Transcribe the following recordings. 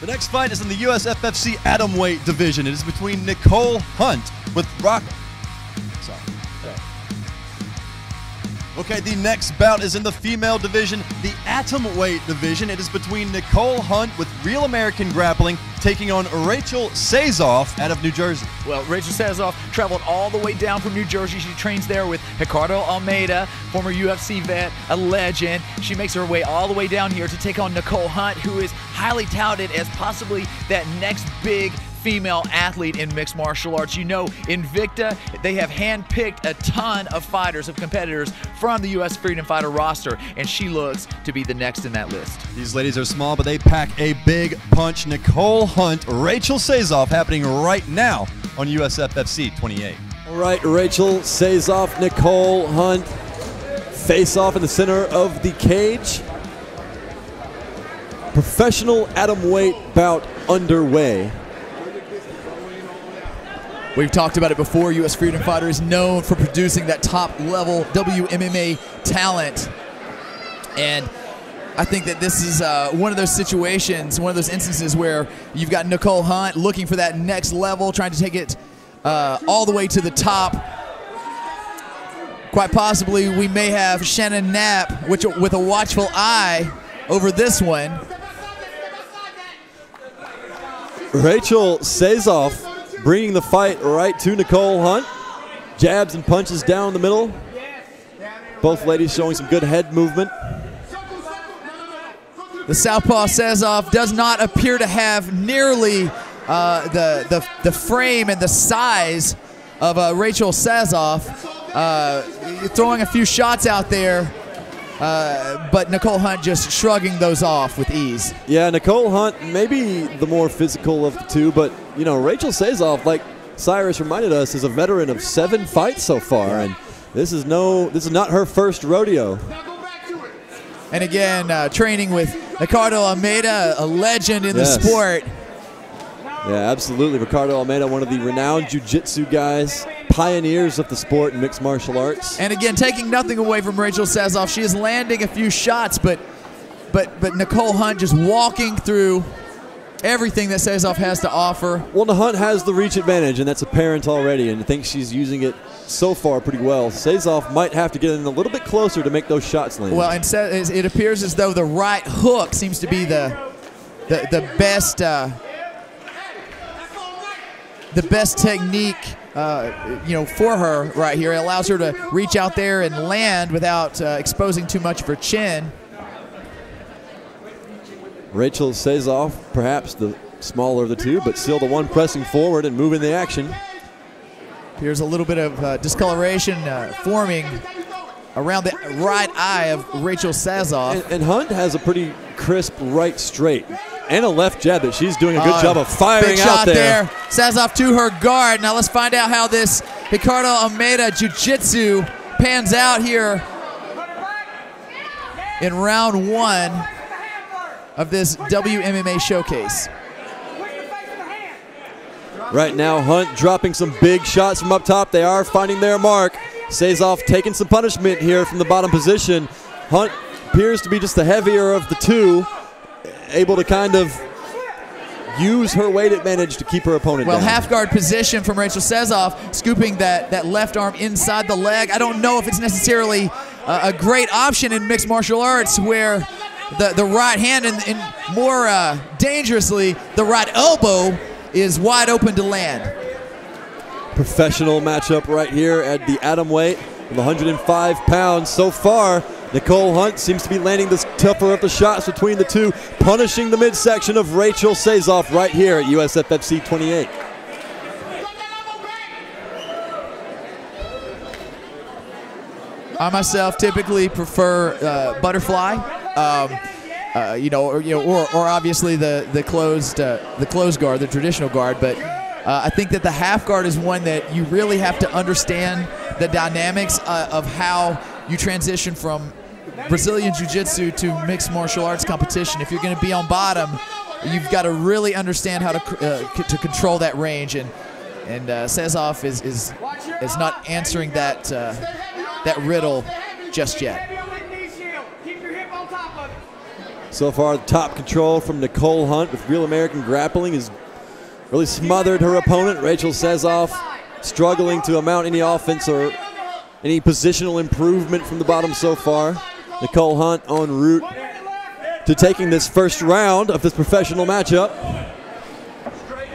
The next fight is in the USFFC Atomweight division. It is between Nichole Hunt with Rock. Sorry. Okay, the next bout is in the female division, the Atomweight division. It is between Nichole Hunt with Real American Grappling taking on Rachel Sazoff out of New Jersey. Well, Rachel Sazoff traveled all the way down from New Jersey. She trains there with Ricardo Almeida, former UFC vet, a legend. She makes her way all the way down here to take on Nichole Hunt, who is highly touted as possibly that next big female athlete in mixed martial arts. You know, Invicta, they have handpicked a ton of fighters, of competitors from the U.S. Freedom Fighter roster, and she looks to be the next in that list. These ladies are small, but they pack a big punch. Nichole Hunt, Rachel Sazoff, happening right now on USFFC 28. All right, Rachel Sazoff, Nichole Hunt, face off in the center of the cage. Professional atom weight bout underway. We've talked about it before. U.S. Freedom Fighter is known for producing that top level WMMA talent. And I think that this is uh, one of those situations, one of those instances where you've got Nichole Hunt looking for that next level, trying to take it uh, all the way to the top. Quite possibly, we may have Shannon Knapp, which with a watchful eye over this one. Rachel Sazoff bringing the fight right to Nichole Hunt. Jabs and punches down the middle. Both ladies showing some good head movement. The southpaw Sazoff does not appear to have nearly uh, the, the, the frame and the size of uh, Rachel Sazoff. Uh, throwing a few shots out there, uh, but Nichole Hunt just shrugging those off with ease. Yeah, Nichole Hunt, maybe the more physical of the two, but you know, Rachel Sazoff, like Cyrus reminded us, is a veteran of seven fights so far, and this is no, this is not her first rodeo. And again, uh, training with Ricardo Almeida, a legend in Yes. the sport. Yeah, absolutely. Ricardo Almeida, one of the renowned jiu-jitsu guys, pioneers of the sport in mixed martial arts. And again, taking nothing away from Rachel Sazoff, she is landing a few shots, but but but Nichole Hunt just walking through everything that Sazoff has to offer. Well, the Hunt has the reach advantage, and that's apparent already, and I think she's using it so far pretty well. Sazoff might have to get in a little bit closer to make those shots land. Well, and it appears as though the right hook seems to be the the, the best uh, the best technique. Uh, you know, for her right here, it allows her to reach out there and land without uh, exposing too much of her chin. Rachel Sazoff, perhaps the smaller of the two, but still the one pressing forward and moving the action. Here's a little bit of uh, discoloration uh, forming around the right eye of Rachel Sazoff. And, and Hunt has a pretty crisp right straight and a left jab that she's doing a good Uh, job of firing big out shot there. Sazoff to her guard. Now let's find out how this Ricardo Almeida Jiu-Jitsu pans out here in round one of this WMMA showcase. Right now, Hunt dropping some big shots from up top. They are finding their mark. Sazoff taking some punishment here from the bottom position. Hunt appears to be just the heavier of the two, able to kind of use her weight advantage to keep her opponent Well, down. half guard position from Rachel Sazoff, scooping that, that left arm inside the leg. I don't know if it's necessarily a, a great option in mixed martial arts where the, the right hand and, and more uh, dangerously, the right elbow is wide open to land. Professional matchup right here at the atom weight of 105 pounds. So far, Nichole Hunt seems to be landing the tougher of the shots between the two, punishing the midsection of Rachel Sazoff right here at USFFC 28. I myself typically prefer uh, butterfly, um, uh, you know, or, you know, or, or obviously the the closed uh, the closed guard, the traditional guard. But uh, I think that the half guard is one that you really have to understand the dynamics uh, of how you transition from Brazilian Jiu-Jitsu to mixed martial arts competition. If you're going to be on bottom, you've got to really understand how to uh, to control that range and. And uh, Sazoff is, is is not answering that uh, that riddle just yet. So far, the top control from Nichole Hunt with Real American Grappling has really smothered her opponent, Rachel Sazoff, struggling to amount any offense or any positional improvement from the bottom so far. Nichole Hunt en route to taking this first round of this professional matchup.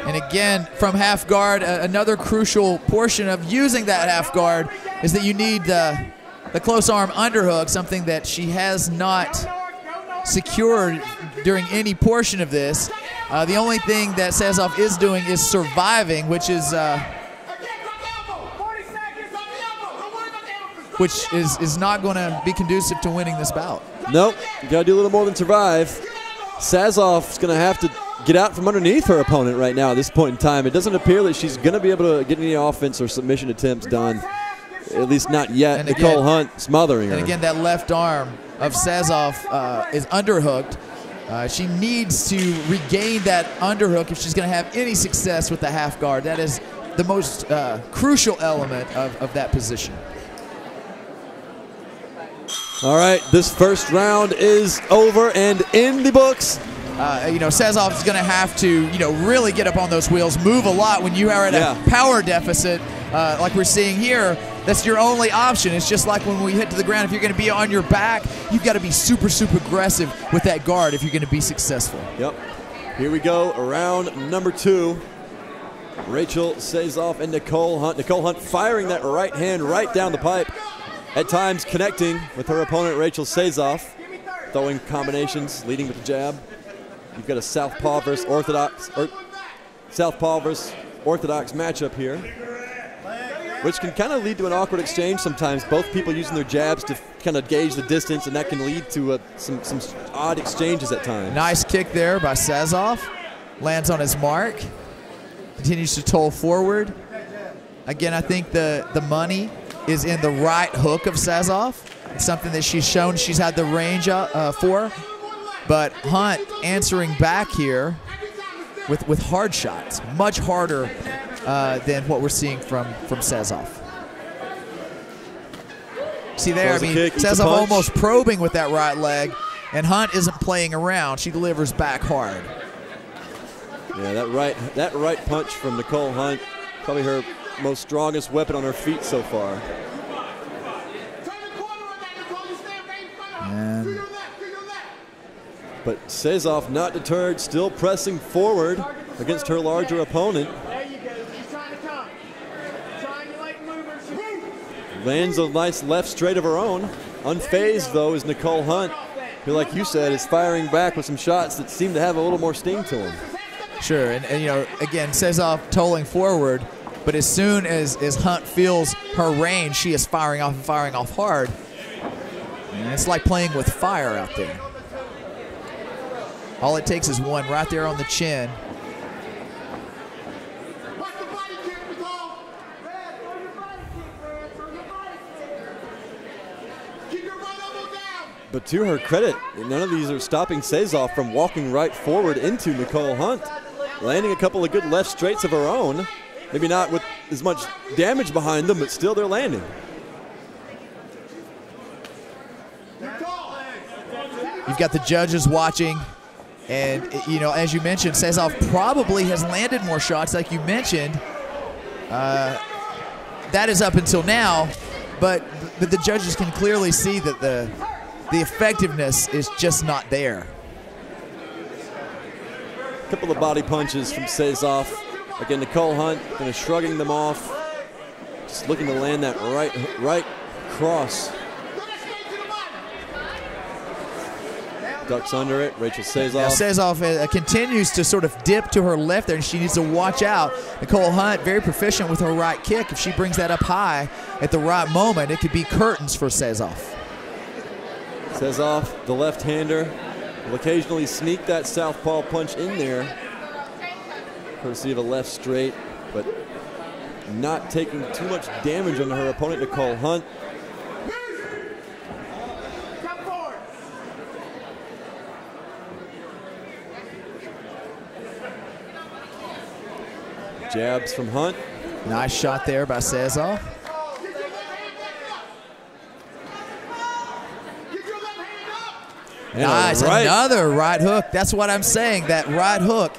And again, from half guard, uh, another crucial portion of using that half guard is that you need the, the close arm underhook, something that she has not secured during any portion of this. Uh, the only thing that Sazoff is doing is surviving, which is uh, which is, is not going to be conducive to winning this bout. Nope, you gotta do a little more than survive. Sazoff's gonna have to get out from underneath her opponent right now at this point in time. It doesn't appear that she's gonna be able to get any offense or submission attempts done. At least not yet. And Nichole again- Hunt smothering her. And again, that left arm of Sazoff uh, is underhooked. Uh, she needs to regain that underhook if she's going to have any success with the half guard. That is the most uh, crucial element of, of that position. All right, this first round is over and in the books. Uh, you know, Sazoff is going to have to, you know, really get up on those wheels, move a lot when you are at Yeah. a power deficit, uh, like we're seeing here. That's your only option. It's just like when we hit to the ground. If you're going to be on your back, you've got to be super, super aggressive with that guard if you're going to be successful. Yep. Here we go, round number two. Rachel Sazoff and Nichole Hunt. Nichole Hunt firing that right hand right down the pipe, at times connecting with her opponent Rachel Sazoff, throwing combinations, leading with the jab. You've got a southpaw versus orthodox, or southpaw versus orthodox matchup here, which can kind of lead to an awkward exchange sometimes. Both people using their jabs to kind of gauge the distance, and that can lead to uh, some some odd exchanges at times. Nice kick there by Sazoff. Lands on his mark. Continues to toll forward. Again, I think the, the money is in the right hook of Sazoff. It's something that she's shown she's had the range uh, uh, for. But Hunt answering back here with, with hard shots, much harder uh, than what we're seeing from, from Sazoff. See there, I mean, kick, Sazoff almost probing with that right leg, and Hunt isn't playing around. She delivers back hard. Yeah, that right that right punch from Nichole Hunt, probably her most strongest weapon on her feet so far. And But Sazoff not deterred, still pressing forward against her larger opponent. There you go. She's trying to come. Triangulate movers. Lands a nice left straight of her own. Unfazed though is Nichole Hunt, who like you said is firing back with some shots that seem to have a little more sting to them. Sure, and, and you know, again, Sazoff tolling forward, but as soon as, as Hunt feels her range, she is firing off and firing off hard. And it's like playing with fire out there. All it takes is one right there on the chin. But to her credit, none of these are stopping Sazoff from walking right forward into Nichole Hunt, landing a couple of good left straights of her own. Maybe not with as much damage behind them, but still they're landing. You've got the judges watching, and you know, as you mentioned, Sazoff probably has landed more shots, like you mentioned. Uh, that is up until now, but but the judges can clearly see that the the effectiveness is just not there. A couple of body punches from Sazoff. Again, Nichole Hunt kind of shrugging them off, just looking to land that right right cross. Go that straight to the body. Ducks under it. Rachel Now Sezoff. Sazoff uh, continues to sort of dip to her left there, and she needs to watch out. Nichole Hunt, very proficient with her right kick. If she brings that up high at the right moment, it could be curtains for Sazoff. Sezoff, the left-hander, will occasionally sneak that southpaw punch in there, courtesy of a left straight, but not taking too much damage on her opponent, Nichole Hunt. Jabs from Hunt. Nice shot there by Sazoff. Get your left hand up. Get your left hand up. And Nice, right. another right hook. That's what I'm saying. That right hook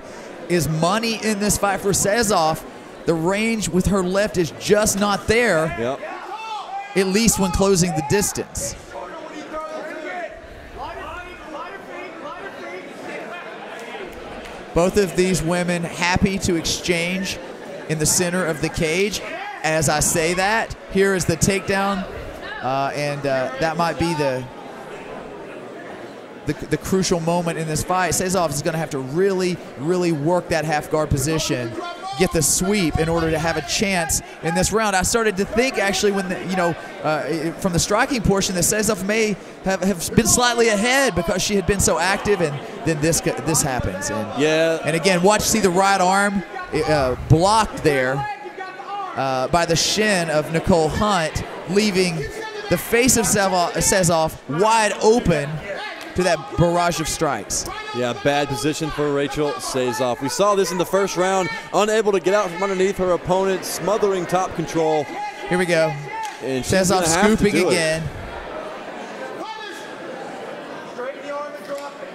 is money in this fight for Sazoff. The range with her left is just not there, Yep. at least when closing the distance. Both of these women happy to exchange in the center of the cage. As I say that, here is the takedown, uh, and uh, that might be the, the the crucial moment in this fight. Sazoff is going to have to really, really work that half guard position, get the sweep in order to have a chance in this round. I started to think actually when the, you know uh, from the striking portion that Sazoff may have, have been slightly ahead because she had been so active, and then this this happens. And Yeah. and again, watch see the right arm uh, blocked there uh, by the shin of Nichole Hunt, leaving the face of Sazoff, Sazoff wide open to that barrage of strikes. Yeah, bad position for Rachel Sazoff. We saw this in the first round, unable to get out from underneath her opponent, smothering top control. Here we go. And she's Sazoff gonna have to scooping again. Straighten the arm and drop it.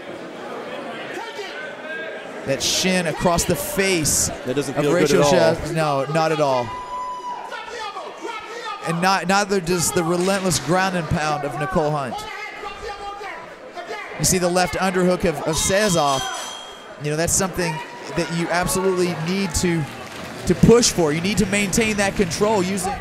That shin across the face That doesn't of feel good Rachel at all. No, not at all. Drop the elbow. Drop the elbow. And not, neither does the relentless ground and pound of Nichole Hunt. You see the left underhook of, of Sazoff. You know, that's something that you absolutely need to to push for. You need to maintain that control using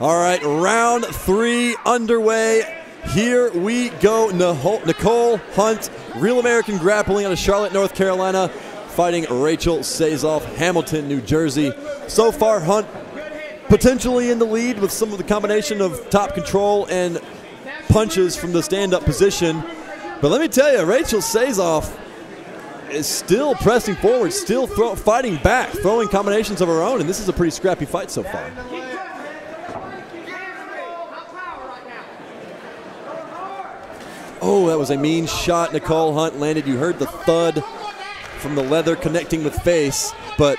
All right, round three underway. Here we go. Nichole Hunt, Real American Grappling out of Charlotte, North Carolina, fighting Rachel Sazoff, Hamilton, New Jersey. So far, Hunt potentially in the lead with some of the combination of top control and punches from the stand-up position. But let me tell you, Rachel Sazoff is still pressing forward, still throw, fighting back, throwing combinations of her own, and this is a pretty scrappy fight so far. Oh, that was a mean shot. Nichole Hunt landed. You heard the thud from the leather connecting with face, but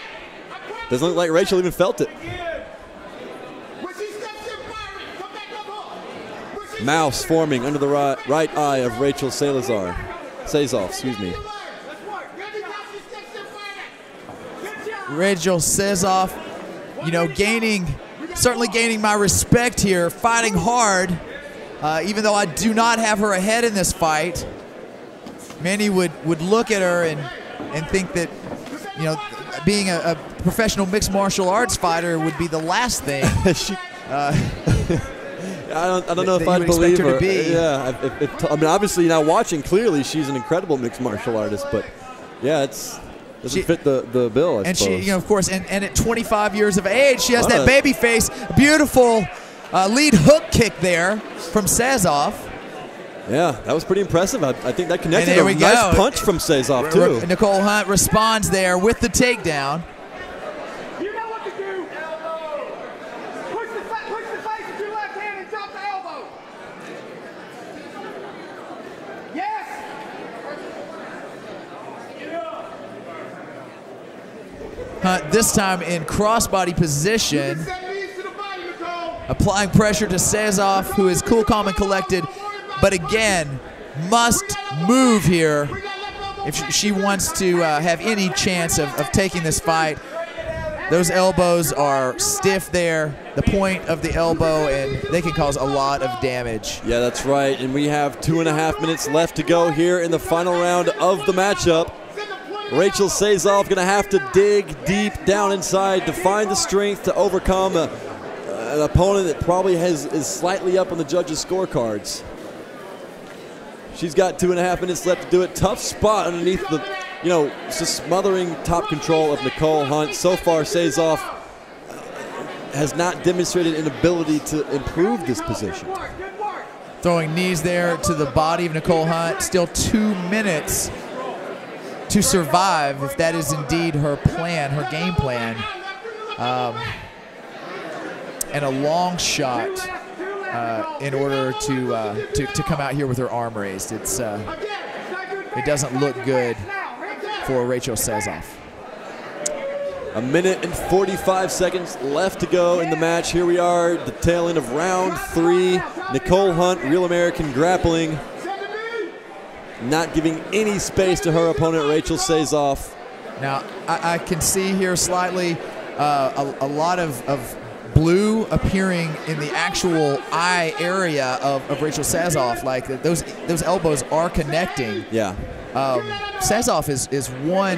doesn't look like Rachel even felt it. When she steps in firing, come back up hook. When she Mouse forming under the right, right eye of Rachel Salazar. Sazoff, excuse me. Let's work. Every time she steps in firing. Good job. Rachel Sazoff, you know, gaining, certainly gaining my respect here, fighting hard. Uh, even though I do not have her ahead in this fight, many would, would look at her and, and think that, you know, being a, a professional mixed martial arts fighter would be the last thing. She- I don't, I don't know if I'd believe her to her. be. Yeah, if, if, I mean, obviously now watching clearly, she's an incredible mixed martial artist, but yeah, it's doesn't She- fit the, the bill. I and she, you know, of course, and, and at 25 years of age, she has that baby face, beautiful uh, lead hook kick there from Sazoff. yeah, that was pretty impressive. I, I think that connected there a we nice go. punch from Sazoff too. Nichole Hunt responds there with the takedown. You know what to do. Push the, fa- push the face with your left hand and drop the elbow. Yes. Hunt this time in crossbody position, Set knees to the body, Nichole. applying pressure to Sazoff, who is cool, calm, and collected, but again must move here We got left elbow. if she- she wants to uh, have any chance of, of taking this fight. Those elbows are stiff there, the point of the elbow, and they can cause a lot of damage. Yeah, that's right. And we have two and a half minutes left to go here in the final round of the matchup. Rachel Sazoff going to have to dig deep down inside to find the strength to overcome a, an opponent that probably has is slightly up on the judges' scorecards. She's got two and a half minutes left to do it. Tough spot underneath the, you know, just smothering top control of Nichole Hunt. So far, Sazoff uh, has not demonstrated an ability to improve this position. Throwing knees there to the body of Nichole Hunt. Still two minutes to survive, if that is indeed her plan, her game plan. Um, and a long shot uh, in order to, uh, to to come out here with her arm raised. It's uh, it doesn't look good for Rachel Sazoff. A minute and 45 seconds left to go in the match. Here we are, the tail end of round three. Nichole Hunt, Real American Grappling, not giving any space to her opponent, Rachel Sazoff. Now, I, I can see here slightly uh, a, a lot of, of blue appearing in the actual eye area of, of Rachel Sazoff. Like those those elbows are connecting. Yeah, Um, Sazoff is, is one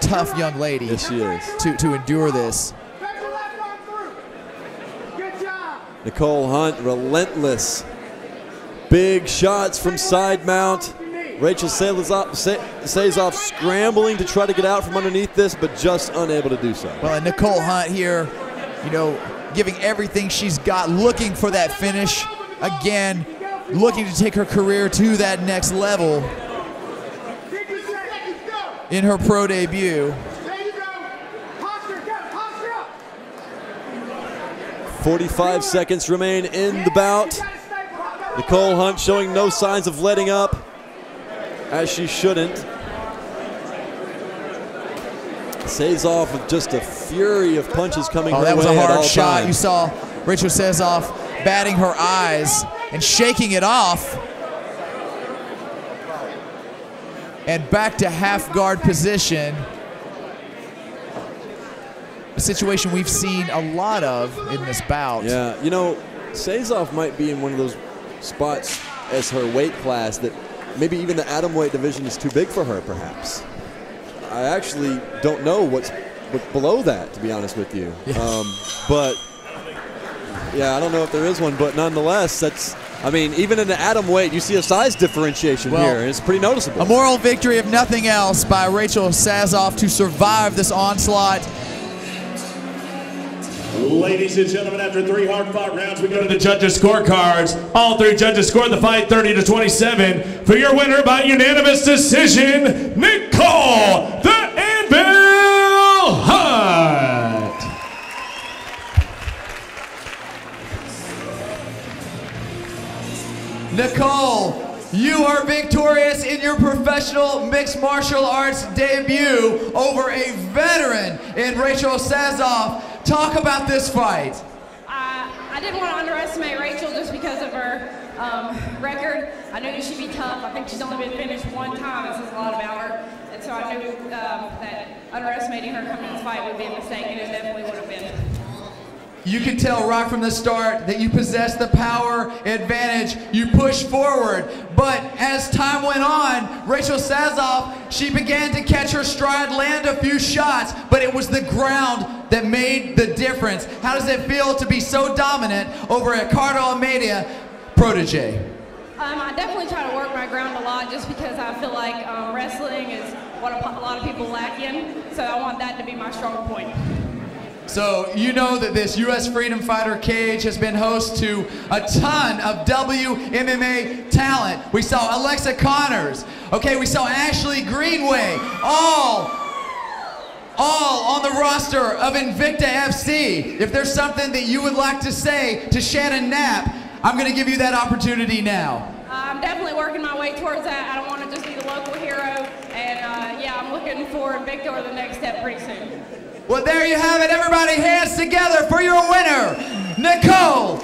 tough young lady yes she is. to, to endure this. Get your left arm through. Good job. Nichole Hunt, relentless. Big shots from side mount. Rachel Sazoff, Sa- Sazoff scrambling to try to get out from underneath this, but just unable to do so. Well, and Nichole Hunt here, you know, giving everything she's got, looking for that finish. Again, looking to take her career to that next level 50 seconds. Go. in her pro debut. There you go. Posture. Go. Posture up. 45 seconds remain in the bout. Nichole Hunt showing no signs of letting up, as she shouldn't. Sazoff with just a fury of punches coming Oh, her that was a hard shot. times. You saw Rachel Sazoff batting her eyes and shaking it off. And back to half guard position. A situation we've seen a lot of in this bout. Yeah, you know, Sazoff might be in one of those spots as her weight class that maybe even the atom weight division is too big for her, perhaps. I actually don't know what's below that, to be honest with you. Um, but yeah, I don't know if there is one, but nonetheless, that's. I mean, even in the atom weight, you see a size differentiation Well, here, and it's pretty noticeable. A moral victory, if nothing else, by Rachel Sazoff to survive this onslaught. Ladies and gentlemen, after three hard-fought rounds, we go to the judges' scorecards. All three judges scored the fight 30 to 27. For your winner by unanimous decision, Nichole the Anvil Hunt. Nichole, you are victorious in your professional mixed martial arts debut over a veteran in Rachel Sazoff. Talk about this fight. I, I didn't want to underestimate Rachel just because of her um, record. I knew she'd be tough. I think she's only been finished one time. This says a lot about her. And so I knew um, that underestimating her coming to this fight would be a mistake, and it definitely would have been. You could tell right from the start that you possess the power advantage. You push forward. But as time went on, Rachel Sazoff, she began to catch her stride, land a few shots, but it was the ground that made the difference. How does it feel to be so dominant over a Cardo Almeida protege? Um, I definitely try to work my ground a lot just because I feel like um, wrestling is what a, a lot of people lack in. So I want that to be my strong point. So you know that this U.S. Freedom Fighter cage has been host to a ton of WMMA talent. We saw Alexa Conners. Okay, we saw Ashley Greenway. All, all on the roster of Invicta FC. If there's something that you would like to say to Shannon Knapp, I'm going to give you that opportunity now. I'm definitely working my way towards that. I don't want to just be the local hero. And uh, yeah, I'm looking for Invicta the next step pretty soon. Well, there you have it. Everybody, hands together for your winner, Nichole